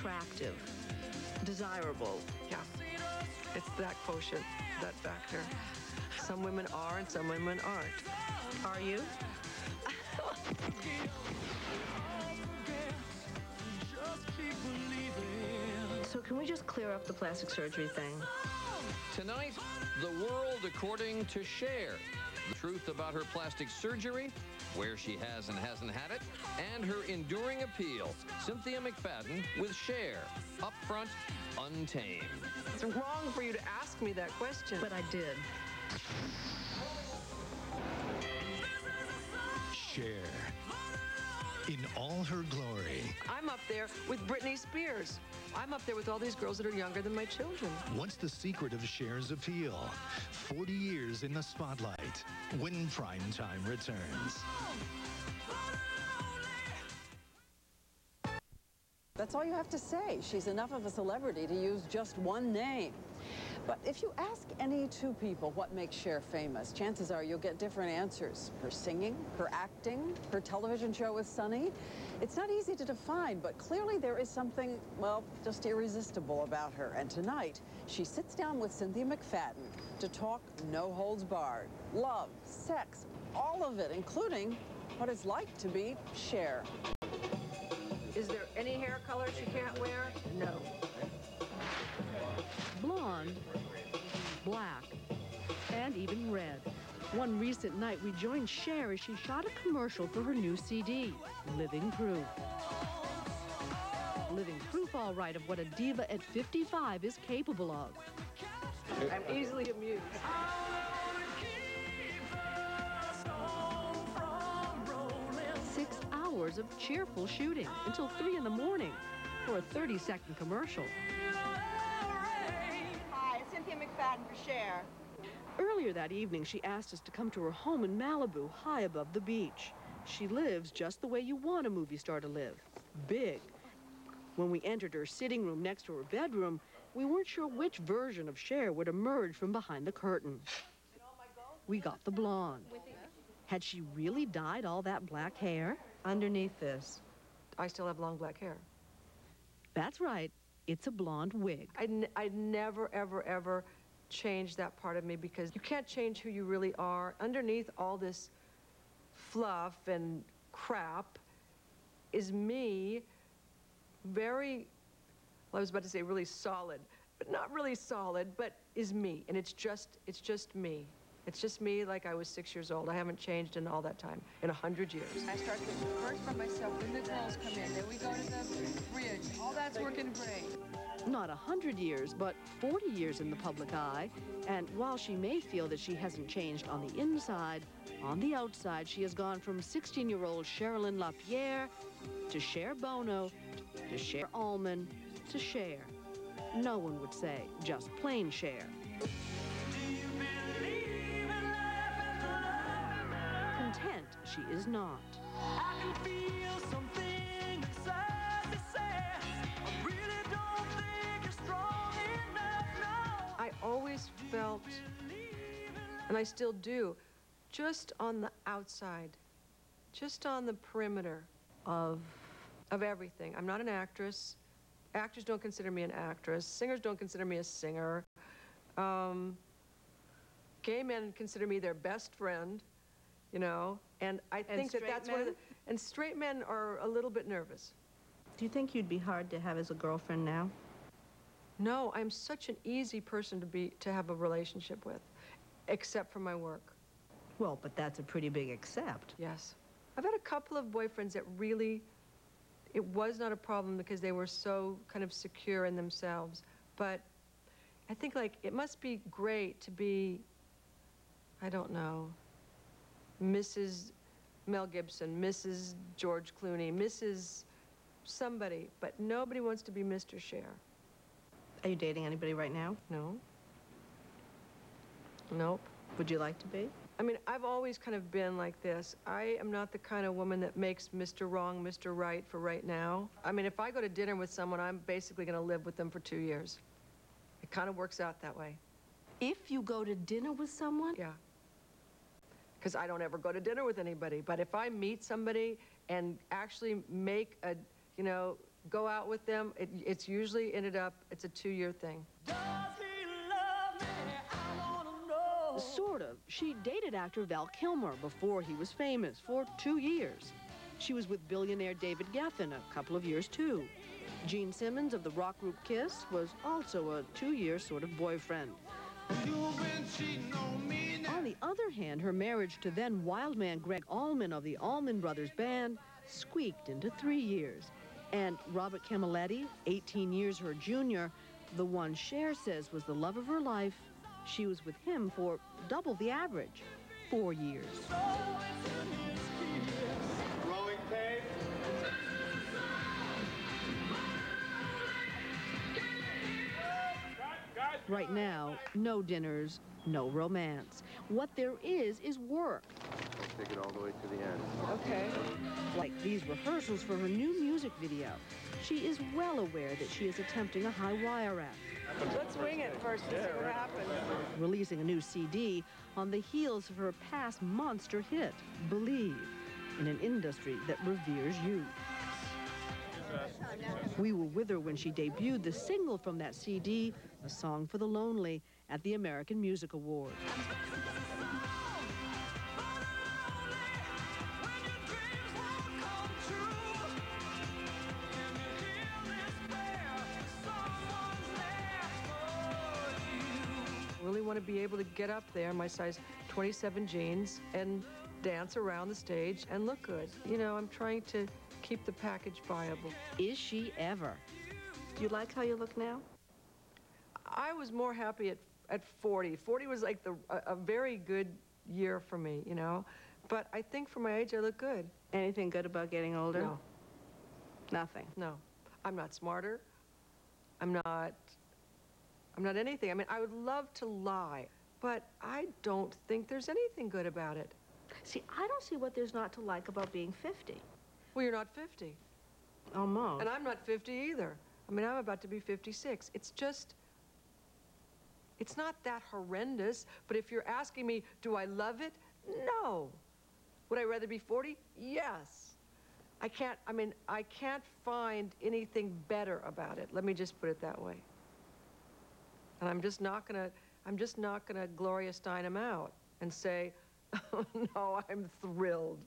attractive, desirable. Yeah. It's that quotient, that factor. Some women are and some women aren't. Are you? so can we just clear up the plastic surgery thing? Tonight, the world according to Cher. The truth about her plastic surgery, where she has and hasn't had it, and her enduring appeal. Cynthia McFadden with Cher. Up front, untamed. It's wrong for you to ask me that question. But I did. Cher. In all her glory. I'm up there with Britney Spears. I'm up there with all these girls that are younger than my children. What's the secret of Cher's appeal? 40 years in the spotlight when prime time returns. That's all you have to say. She's enough of a celebrity to use just one name. But if you ask any two people what makes Cher famous, chances are you'll get different answers. Her singing, her acting, her television show with Sonny. It's not easy to define, but clearly there is something, well, just irresistible about her. And tonight, she sits down with Cynthia McFadden to talk no holds barred. Love, sex, all of it, including what it's like to be Cher. Is there any hair color she can't wear? No. Blonde, black, and even red. One recent night, we joined Cher as she shot a commercial for her new CD, Living Proof. Living proof, all right, of what a diva at 55 is capable of. I'm easily amused. Six hours of cheerful shooting until 3 in the morning for a 30-second commercial. For Cher. Earlier that evening, she asked us to come to her home in Malibu, high above the beach. She lives just the way you want a movie star to live big. When we entered her sitting room next to her bedroom, we weren't sure which version of Cher would emerge from behind the curtain. We got the blonde. Had she really dyed all that black hair? Underneath this, I still have long black hair. That's right, it's a blonde wig. I'd, n- I'd never, ever, ever change that part of me because you can't change who you really are. Underneath all this fluff and crap is me, very, well, I was about to say really solid, but not really solid, but is me. And it's just, it's just me. It's just me like I was six years old. I haven't changed in all that time, in a hundred years. I start to first by myself, then the girls come in, then we go to the bridge. All that's working great. Not a hundred years, but 40 years in the public eye. And while she may feel that she hasn't changed on the inside, on the outside, she has gone from 16-year-old Cherilyn LaPiere to Cher Bono to Cher Allman to Cher. No one would say just plain Cher. Content she is not. And I still do, just on the outside, just on the perimeter of, of everything. I'm not an actress. Actors don't consider me an actress. Singers don't consider me a singer. Um, gay men consider me their best friend, you know, and I think that that's one of the, and straight men are a little bit nervous. Do you think you'd be hard to have as a girlfriend now? No, I'm such an easy person to be to have a relationship with, except for my work. Well, but that's a pretty big accept. Yes. I've had a couple of boyfriends that really, it was not a problem because they were so kind of secure in themselves. But I think, like, it must be great to be, I don't know, Mrs. Mel Gibson, Mrs. George Clooney, Mrs. somebody, but nobody wants to be Mr. Cher. Are you dating anybody right now? No. Nope. Would you like to be? I mean, I've always kind of been like this. I am not the kind of woman that makes Mr. Wrong, Mr. Right for right now. I mean, if I go to dinner with someone, I'm basically going to live with them for two years. It kind of works out that way. If you go to dinner with someone? Yeah. because I don't ever go to dinner with anybody. But if I meet somebody and actually make a, you know, go out with them, it, it's usually ended up, it's a two-year thing. Sort of. She dated actor Val Kilmer before he was famous for two years. She was with billionaire David Geffen a couple of years too. Gene Simmons of the rock group Kiss was also a two-year sort of boyfriend. On the other hand, her marriage to then wildman Gregg Allman of the Allman Brothers Band squeaked into three years. And Robert Camilletti, 18 years her junior, the one Cher says was the love of her life, she was with him for double the average, four years. Rolling tape. Right now, no dinners, no romance. What there is is work, Take it all the way to the end. Okay. like these rehearsals for her new music video. She is well aware that she is attempting a high wire act, Let's wing it first and see what happens. releasing a new CD on the heels of her past monster hit, Believe, in an industry that reveres you. We were with her when she debuted the single from that CD, A Song for the Lonely, at the American Music Awards. Want to be able to get up there, in my size 27 jeans, and dance around the stage and look good. You know, I'm trying to keep the package viable. Is she ever? Do you like how you look now? I was more happy at, at 40. 40 was like the, a, a very good year for me, you know? But I think for my age, I look good. Anything good about getting older? No, Nothing. no. I'm not smarter. I'm not, I'm not anything. I mean, I would love to lie, but I don't think there's anything good about it. See, I don't see what there's not to like about being 50. Well, you're not 50. Almost. And I'm not 50 either. I mean, I'm about to be 56. It's just, it's not that horrendous. But if you're asking me, do I love it? No. Would I rather be 40? Yes. I can't, I mean, I can't find anything better about it. Let me just put it that way. And I'm just not gonna, I'm just not gonna Gloria Steinem out and say, oh, no, I'm thrilled.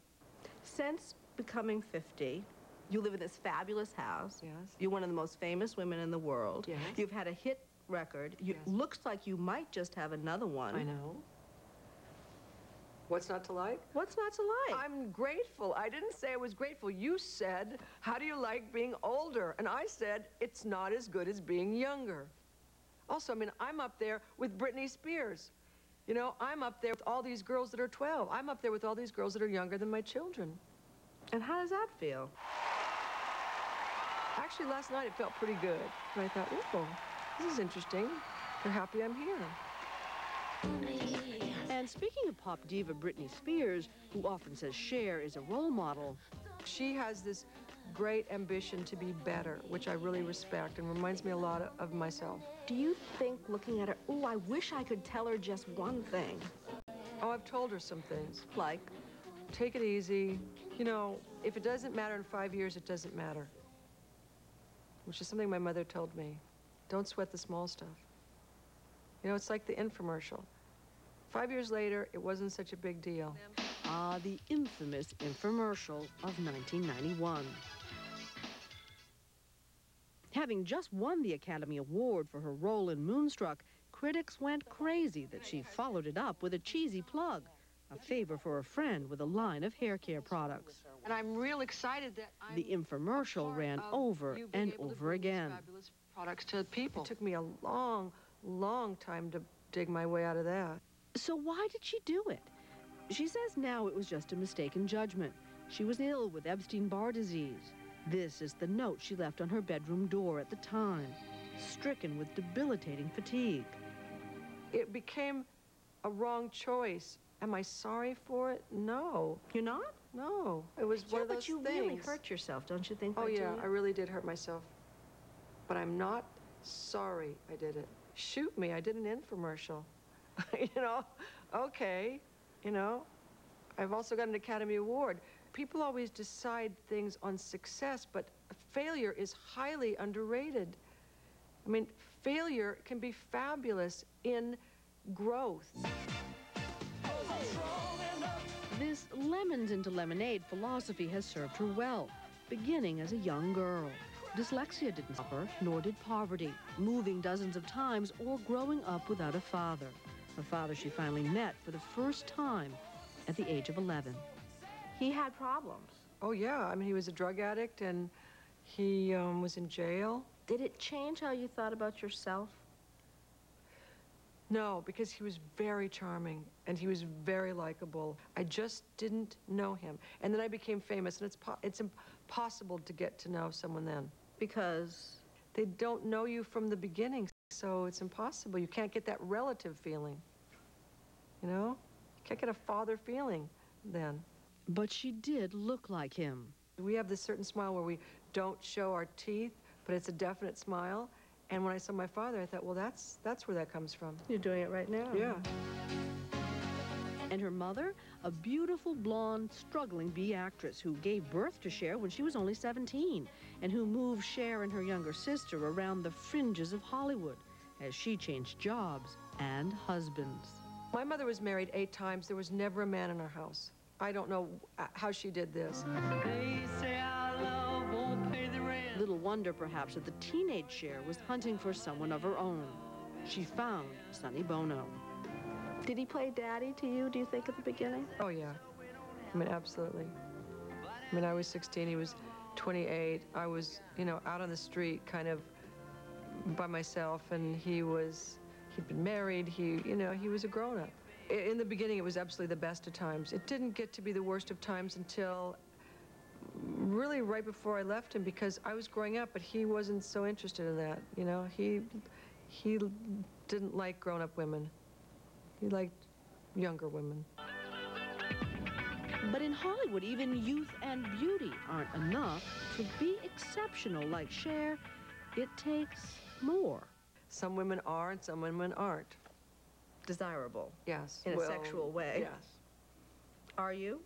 Since becoming 50, you live in this fabulous house. Yes. You're one of the most famous women in the world. Yes. You've had a hit record. You, Yes. Looks like you might just have another one. I know. What's not to like? What's not to like? I'm grateful. I didn't say I was grateful. You said, How do you like being older? And I said, It's not as good as being younger. Also, I mean, I'm up there with Britney Spears. You know, I'm up there with all these girls that are 12. I'm up there with all these girls that are younger than my children. and how does that feel? Actually, last night it felt pretty good. And I thought, Oh, this is interesting. They're happy I'm here. And speaking of pop diva Britney Spears, who often says Cher is a role model, She has this great ambition to be better, which I really respect and reminds me a lot of, myself. Do you think looking at her, oh, I wish I could tell her just one thing? Oh, I've told her some things. Like, Take it easy. You know, if it doesn't matter in five years, it doesn't matter. Which is something my mother told me. Don't sweat the small stuff. You know, it's like the infomercial. Five years later, it wasn't such a big deal. Ah, the infamous infomercial of 1991. Having just won the Academy Award for her role in Moonstruck, critics went crazy that she followed it up with a cheesy plug, a favor for a friend with a line of hair care products. And I'm real excited that I'm The infomercial ran over and over again. Products to people. It took me a long, long time to dig my way out of that. So why did she do it? She says now it was just a mistaken judgment. She was ill with Epstein-Barr disease. This is the note she left on her bedroom door at the time, stricken with debilitating fatigue. It became a wrong choice. Am I sorry for it? No, you're not? no. It was Yeah, one of those but you things. really hurt yourself, don't you think? Oh yeah, I really did hurt myself. But I'm not sorry I did it. Shoot me, I did an infomercial. you know, okay, you know, I've also got an Academy Award. People always decide things on success, but failure is highly underrated. I mean, failure can be fabulous in growth. This lemons into lemonade philosophy has served her well, beginning as a young girl. Dyslexia didn't stop her, nor did poverty, moving dozens of times or growing up without a father. A father she finally met for the first time at the age of 11. He had problems. Oh, yeah. I mean, he was a drug addict and he um, was in jail. Did it change how you thought about yourself? No, because he was very charming and he was very likable. I just didn't know him. And then I became famous, and it's, po- it's impossible to get to know someone then. Because They don't know you from the beginning, so it's impossible. You can't get that relative feeling. You know? You can't get a father feeling then. But she did look like him. We have this certain smile where we don't show our teeth, but it's a definite smile. And when I saw my father, I thought, well, that's, that's where that comes from. you're doing it right now. Yeah. And her mother, a beautiful blonde, struggling B actress who gave birth to Cher when she was only 17 and who moved Cher and her younger sister around the fringes of Hollywood as she changed jobs and husbands. My mother was married eight times. There was never a man in our house. I don't know uh, how she did this. Little wonder, perhaps, that the teenage Cher was hunting for someone of her own. She found Sonny Bono. Did he play daddy to you, do you think, at the beginning? Oh, yeah. I mean, absolutely. I mean, I was 16, he was 28. I was, you know, out on the street kind of by myself, and he was, he'd been married, he, you know, he was a grown up. In the beginning, it was absolutely the best of times. It didn't get to be the worst of times until really right before I left him because I was growing up, but he wasn't so interested in that, you know? He, he didn't like grown up women, he liked younger women. But in Hollywood, even youth and beauty aren't enough. To be exceptional like Cher, it takes more. Some women are and some women aren't. Desirable. Yes. In a sexual way. Yes. Are you?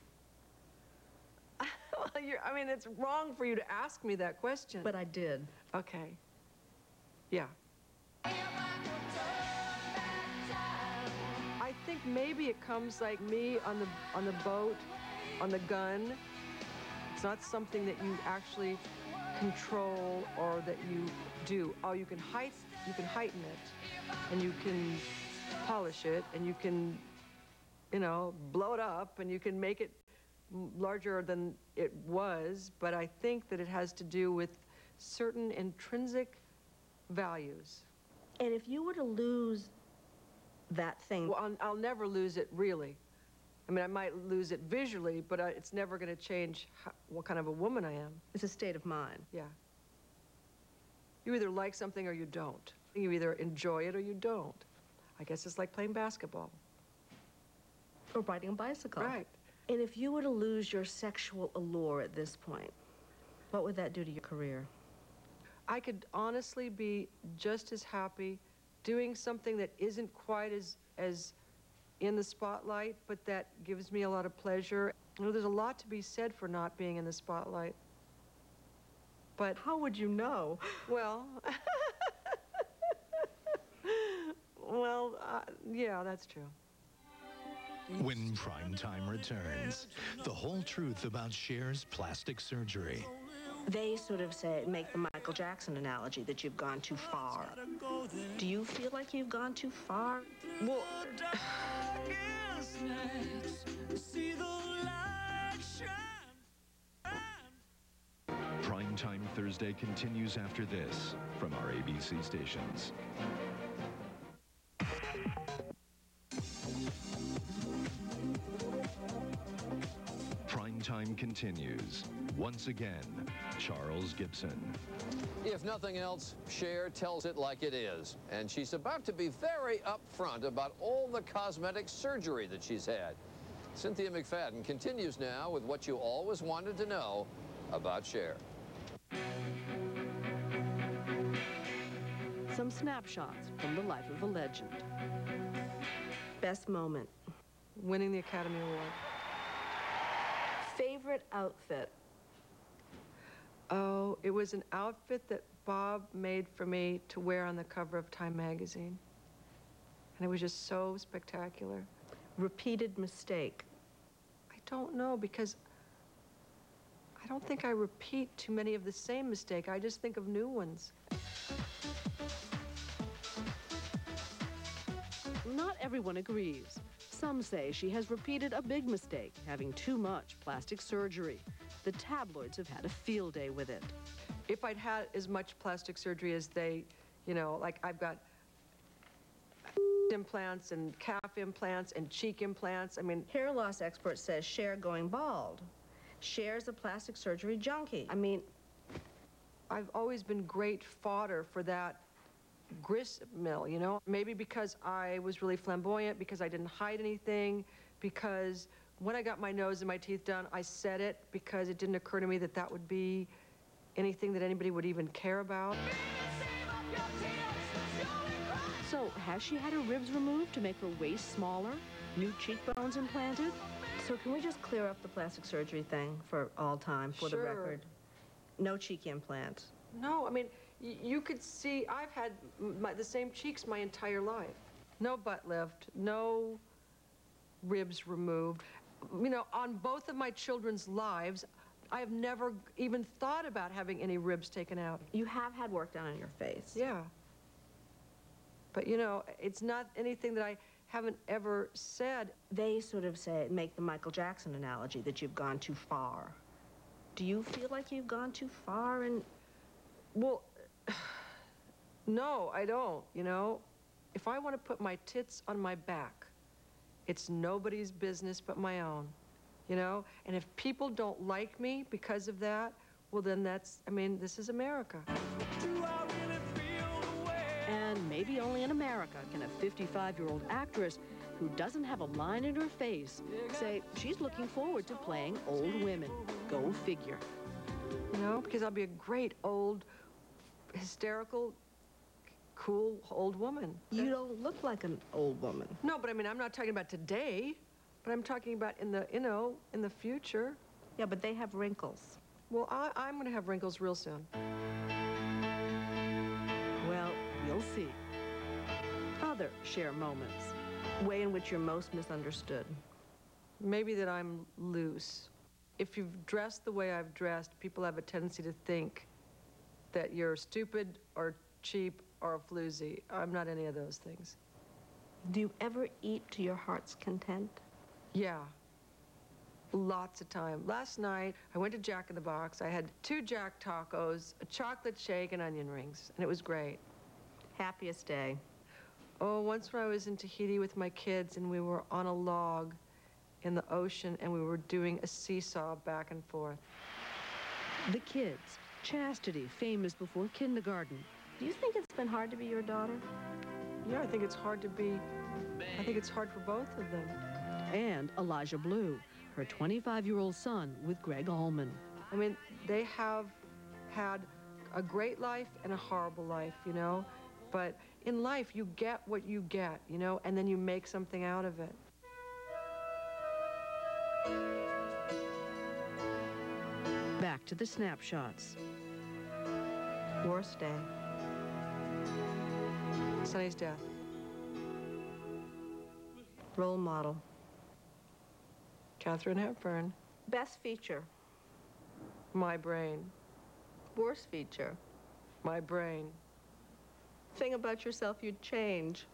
well, you're, I mean, it's wrong for you to ask me that question. But I did. okay. Yeah. I think maybe it comes like me on the on the boat, on the gun. It's not something that you actually control or that you do. Oh, you can height, you can heighten it, and you can polish it, and you can, you know, blow it up, and you can make it larger than it was. But I think that it has to do with certain intrinsic values. And if you were to lose that thing, Well, I'll, I'll never lose it really. I mean, I might lose it visually, but I, it's never going to change how, what kind of a woman I am. it's a state of mind. Yeah. You either like something or you don't. You either enjoy it or you don't. I guess it's like playing basketball. Or riding a bicycle. Right. And if you were to lose your sexual allure at this point, what would that do to your career? I could honestly be just as happy doing something that isn't quite as as in the spotlight, but that gives me a lot of pleasure. You know, there's a lot to be said for not being in the spotlight. But How would you know? well, well, uh, yeah, that's true. When prime time returns, the whole truth about Cher's plastic surgery. They sort of say, make the Michael Jackson analogy that you've gone too far. Do you feel like you've gone too far? Well, Primetime Thursday continues after this from our ABC stations. Primetime continues. Once again, Charles Gibson. If nothing else, Cher tells it like it is. And she's about to be very upfront about all the cosmetic surgery that she's had. Cynthia McFadden continues now with what you always wanted to know about Cher. Some snapshots from the life of a legend. Best moment. winning the Academy Award. Favorite outfit? Oh, it was an outfit that Bob made for me to wear on the cover of Time magazine. And it was just so spectacular. Repeated mistake? I don't know because I don't think I repeat too many of the same mistake. I just think of new ones. Not everyone agrees. Some say she has repeated a big mistake, having too much plastic surgery. The tabloids have had a field day with it. If I'd had as much plastic surgery as they, you know, like I've got implants and calf implants and cheek implants. I mean, Hair loss expert says Cher going bald. Cher's a plastic surgery junkie. I mean, I've always been great fodder for that grist mill, you know? Maybe because I was really flamboyant, because I didn't hide anything, because when I got my nose and my teeth done, I said it because it didn't occur to me that that would be anything that anybody would even care about. So, has she had her ribs removed to make her waist smaller? New cheekbones implanted? so can we just clear up the plastic surgery thing for all time, for the Sure. record? No cheek implant. No, I mean, y- you could see I've had my, the same cheeks my entire life. No butt lift, no ribs removed. You know, on both of my children's lives, I have never even thought about having any ribs taken out. You have had work done on your face. Yeah. But you know, it's not anything that I haven't ever said. They sort of say, make the Michael Jackson analogy that you've gone too far. Do you feel like you've gone too far and Well, no, I don't, you know. If I want to put my tits on my back, it's nobody's business but my own, you know? And if people don't like me because of that, well, then that's, I mean, this is America. And maybe only in America can a 55 year old actress who doesn't have a line in her face say she's looking forward to playing old women. Go figure. You know, because I'll be a great old, hysterical, cool old woman. you don't look like an old woman? No, but I mean, I'm not talking about today, but I'm talking about in the, you know, in the future. Yeah, but they have wrinkles. Well, I, I'm going to have wrinkles real soon. Well, we'll see. Other Cher moments. Way in which you're most misunderstood. Maybe that I'm loose. If you've dressed the way I've dressed, people have a tendency to think that you're stupid or cheap or a floozy. I'm not any of those things. Do you ever eat to your heart's content? Yeah. Lots of time. Last night, I went to Jack in the Box. I had two Jack tacos, a chocolate shake, and onion rings, and it was great. Happiest day. Oh, once when I was in Tahiti with my kids and we were on a log in the ocean and we were doing a seesaw back and forth. The kids. Chastity, famous before kindergarten. Do you think it's been hard to be your daughter? Yeah, I think it's hard to be, I think it's hard for both of them. And Elijah Blue, her 25 year old son with Gregg Allman. I mean, they have had a great life and a horrible life, you know? But in life, you get what you get, you know, and then you make something out of it. Back to the snapshots. Worst day. Sonny's death. Role model. Katharine Hepburn. Best feature. My brain. Worst feature. My brain. Thing about yourself you'd change.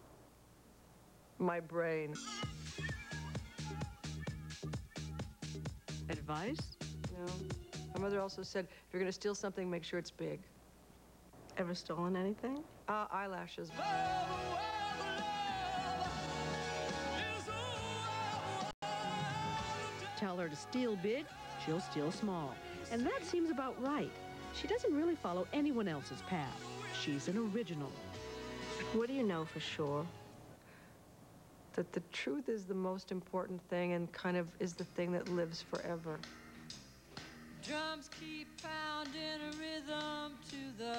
My brain. Advice? No. My mother also said, if you're going to steal something, make sure it's big. Ever stolen anything? Uh, eyelashes. Tell her to steal big, she'll steal small. And that seems about right. She doesn't really follow anyone else's path. She's an original. What do you know for sure? That the truth is the most important thing and kind of is the thing that lives forever. Drums keep pounding a rhythm to the brain.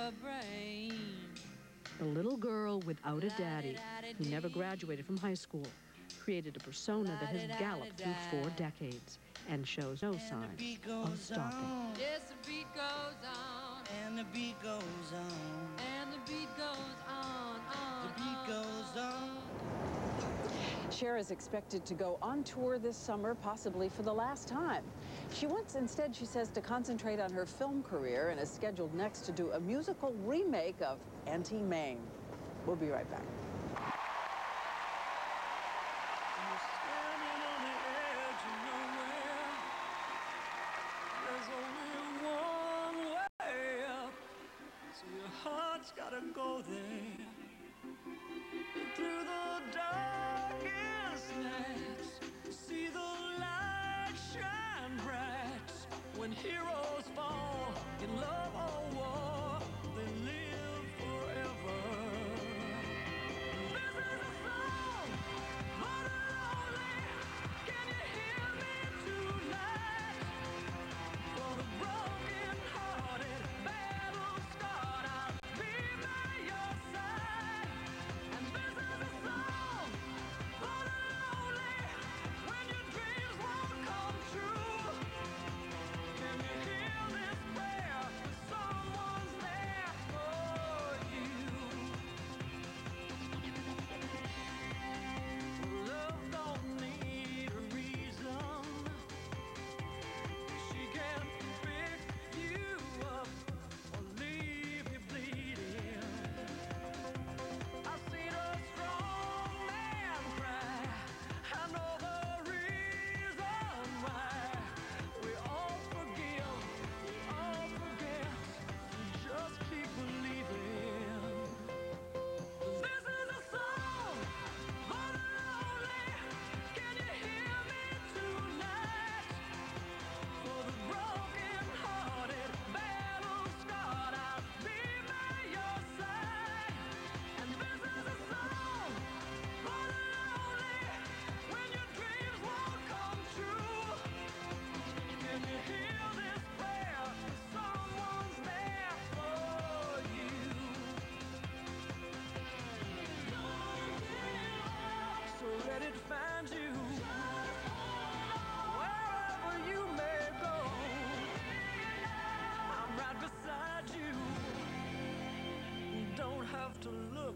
The little girl without a daddy who never graduated from high school created a persona that has galloped through four decades. and shows no sign of stopping. Yes, the beat goes on. And the beat goes on. And the beat goes on, on, The beat goes on. Cher is expected to go on tour this summer, possibly for the last time. She wants instead, she says, to concentrate on her film career and is scheduled next to do a musical remake of Auntie Mame. We'll be right back. Gotta go there. Through the nights, see the light shine bright. When heroes fall in love or war, to look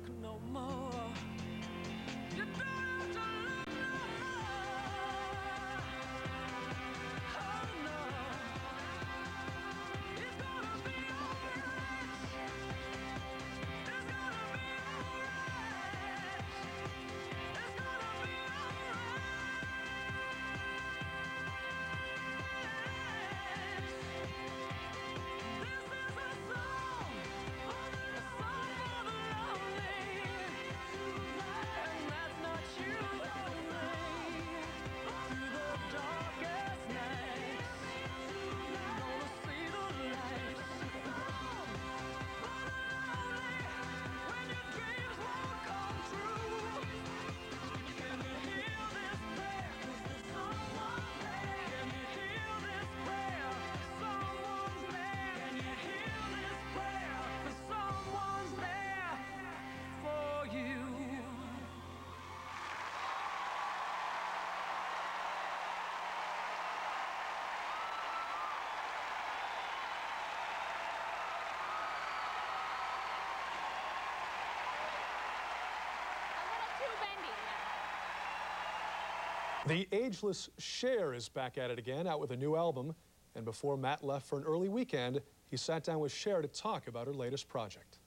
The ageless Cher is back at it again, out with a new album. And before Matt left for an early weekend, he sat down with Cher to talk about her latest project.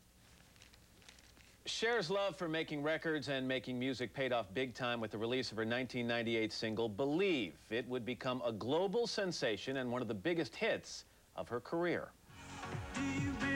Cher's love for making records and making music paid off big time with the release of her 1998 single, Believe. It would become a global sensation and one of the biggest hits of her career. Do you